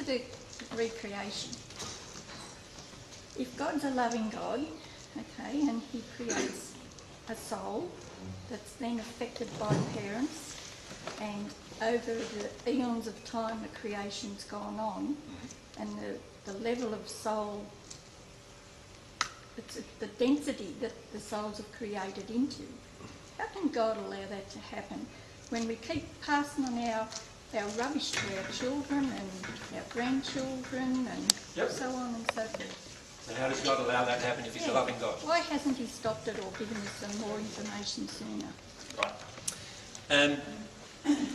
to the recreation. If God's a loving God, okay, and He creates a soul that's then affected by parents, and over the eons of time the creation's gone on, and the, the level of soul, it's the density that the souls have created into. How can God allow that to happen when we keep passing on our, our rubbish to our children and our grandchildren and Yep. so on and so forth? And how does God allow that to happen if He's a loving God? Why hasn't he stopped it or given us some more information sooner? Right. Um,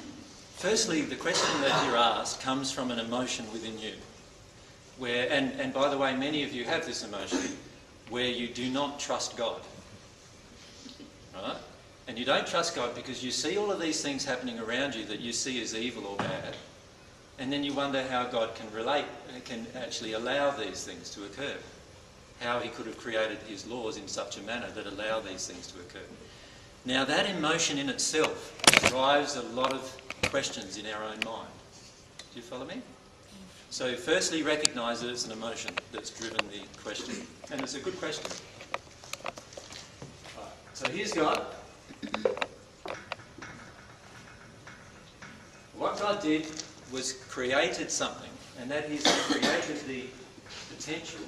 firstly, the question that you're asked comes from an emotion within you. Where, and, and by the way, many of you have this emotion where you do not trust God. Right? And you don't trust God because you see all of these things happening around you that you see as evil or bad. And then you wonder how God can relate, can actually allow these things to occur. How he could have created his laws in such a manner that allow these things to occur. Now, that emotion in itself drives a lot of questions in our own mind. Do you follow me? So, firstly, recognise that it's an emotion that's driven the question. And it's a good question. Right, so, here's God. What God did was created something, and that is He created the potential.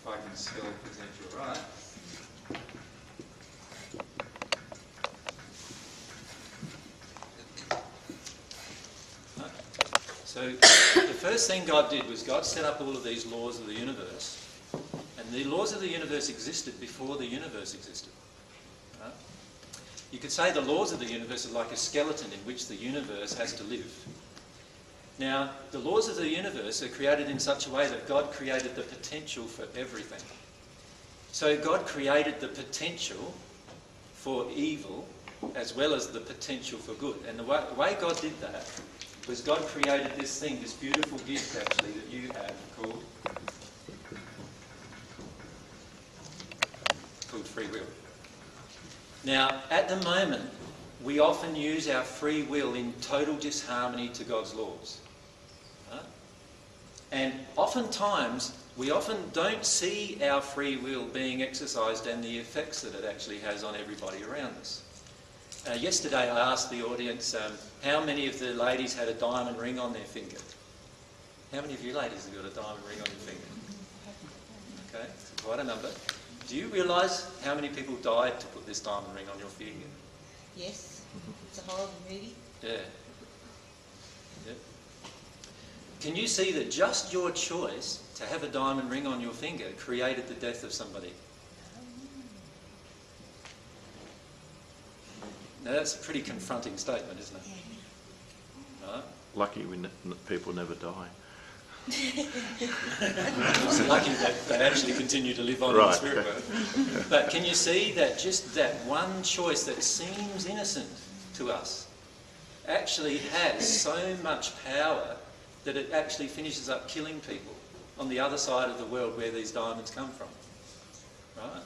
If I can spell potential right. So the first thing God did was God set up all of these laws of the universe. And the laws of the universe existed before the universe existed. You could say the laws of the universe are like a skeleton in which the universe has to live. Now, the laws of the universe are created in such a way that God created the potential for everything. So God created the potential for evil as well as the potential for good. And the way, the way God did that was God created this thing, this beautiful gift actually that you have called, called free will. Now, at the moment, we often use our free will in total disharmony to God's laws. And oftentimes, we often don't see our free will being exercised and the effects that it actually has on everybody around us. Uh, yesterday, I asked the audience um, how many of the ladies had a diamond ring on their finger. How many of you ladies have got a diamond ring on your finger? Okay, quite a number. Do you realise how many people died to put this diamond ring on your finger? Yes, it's a horrible movie. Yeah. Yep. Can you see that just your choice to have a diamond ring on your finger created the death of somebody? Now that's a pretty confronting statement, isn't it? Right? Lucky we n- people never die. It's lucky that they actually continue to live on in the spirit world. But can you see that just that one choice that seems innocent to us actually has so much power that it actually finishes up killing people on the other side of the world where these diamonds come from? Right?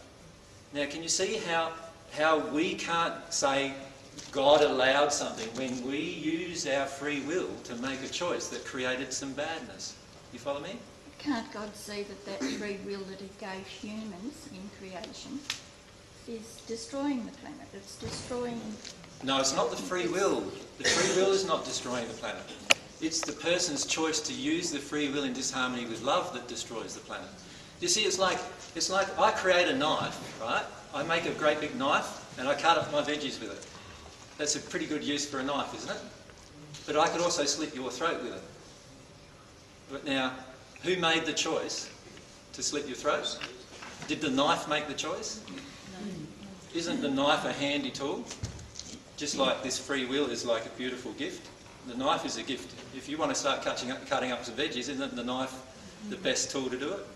Now, can you see how, how we can't say God allowed something when we use our free will to make a choice that created some badness? You follow me? Can't God see that that free will that he gave humans in creation is destroying the planet? It's destroying... No, it's not the free will. The free will is not destroying the planet. It's the person's choice to use the free will in disharmony with love that destroys the planet. You see, it's like it's like I create a knife, right? I make a great big knife and I cut up my veggies with it. That's a pretty good use for a knife, isn't it? But I could also slit your throat with it. But now, who made the choice to slit your throat? Did the knife make the choice? Isn't the knife a handy tool? Just like this free will is like a beautiful gift. The knife is a gift. If you want to start cutting up, cutting up some veggies, isn't the knife the best tool to do it?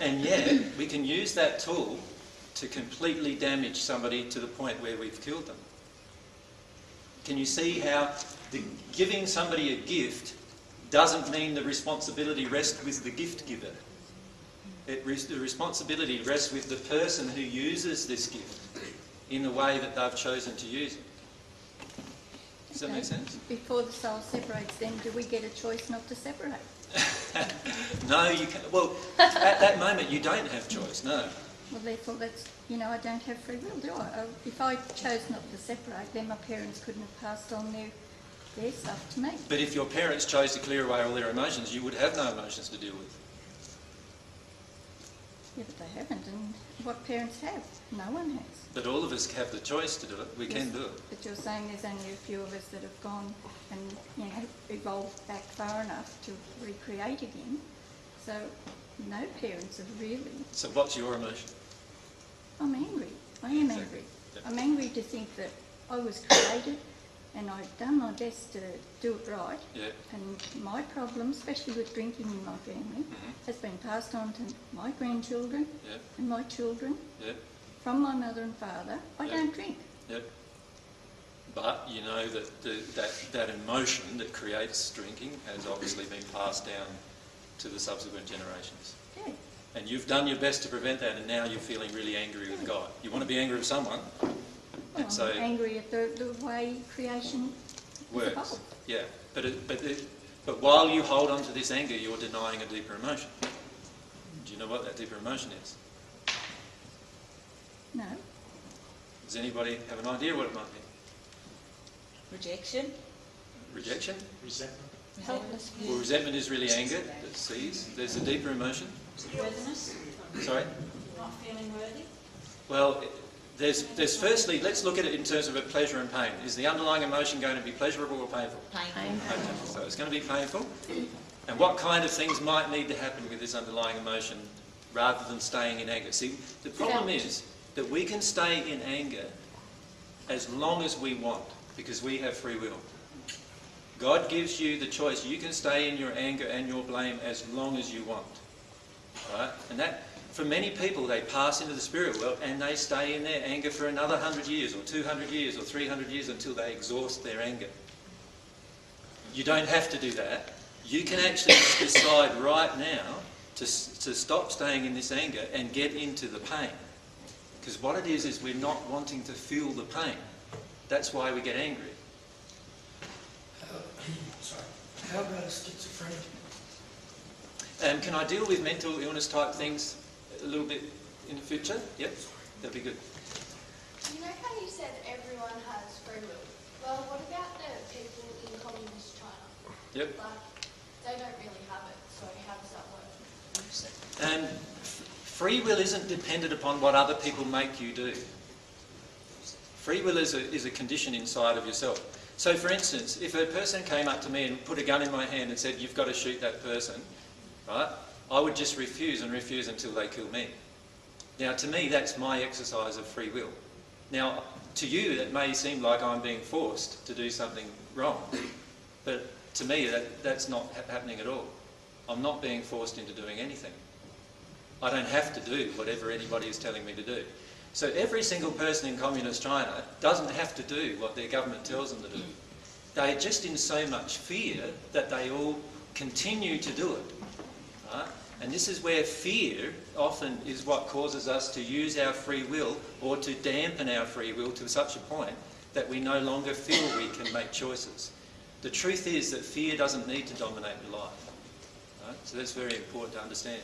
And yet, we can use that tool to completely damage somebody to the point where we've killed them. Can you see how the, giving somebody a gift doesn't mean the responsibility rests with the gift giver? It, the responsibility rests with the person who uses this gift in the way that they've chosen to use it. Does that make sense? Before the soul separates, then do we get a choice not to separate? No, you can't. Well, at that moment, you don't have choice. No. Well, therefore, that's, you know, I don't have free will, do I? If I chose not to separate, then my parents couldn't have passed on their, their stuff to me. But if your parents chose to clear away all their emotions, you would have no emotions to deal with. Yeah, but they haven't, and what parents have? No one has. But all of us have the choice to do it. We can do it. But you're saying there's only a few of us that have gone and, you know, evolved back far enough to recreate again. So no parents have really. So what's your emotion? I'm angry. I am Exactly. angry. Yep. I'm angry to think that I was created and I've done my best to do it right. Yeah. And my problem, especially with drinking in my family, Mhm. has been passed on to my grandchildren Yeah. and my children Yeah. from my mother and father. I Yeah. don't drink. Yep. But you know that the, that, that emotion that creates drinking has obviously been passed down to the subsequent generations. Yeah. And you've done your best to prevent that, and now you're feeling really angry with God. You want to be angry with someone, Well, and so I'm angry at the, the way creation works. evolved. Yeah, but it, but it, but while you hold on to this anger, you're denying a deeper emotion. Do you know what that deeper emotion is? No. Does anybody have an idea what it might be? Rejection. Rejection? Resentment. Helpless. Well, resentment is really anger that sees. There's a deeper emotion. Worthiness, Sorry. not feeling worthy. Well, there's, there's firstly, let's look at it in terms of a pleasure and pain. Is the underlying emotion going to be pleasurable or painful? Painful. Okay, so it's going to be painful. And what kind of things might need to happen with this underlying emotion rather than staying in anger? See, the problem is that we can stay in anger as long as we want because we have free will. God gives you the choice. You can stay in your anger and your blame as long as you want. Right? And that, for many people, they pass into the spirit world and they stay in their anger for another 100 years or 200 years or 300 years until they exhaust their anger. You don't have to do that. You can actually decide right now to, to stop staying in this anger and get into the pain. Because what it is, is we're not wanting to feel the pain. That's why we get angry. Sorry. How about schizophrenia? Um, can I deal with mental illness type things a little bit in the future? Yep, that'd be good. You know how you said everyone has free will? Well, what about the people in communist China? Yep. Like, they don't really have it, so how does that work? Um, free will isn't dependent upon what other people make you do. Free will is a, is a condition inside of yourself. So, for instance, if a person came up to me and put a gun in my hand and said, You've got to shoot that person, right? I would just refuse and refuse until they kill me. Now, to me, that's my exercise of free will. Now, to you, that may seem like I'm being forced to do something wrong, but to me, that, that's not ha- happening at all. I'm not being forced into doing anything. I don't have to do whatever anybody is telling me to do. So every single person in communist China doesn't have to do what their government tells them to do. They're just in so much fear that they all continue to do it. Right? And this is where fear often is what causes us to use our free will or to dampen our free will to such a point that we no longer feel we can make choices. The truth is that fear doesn't need to dominate your life. Right? So that's very important to understand.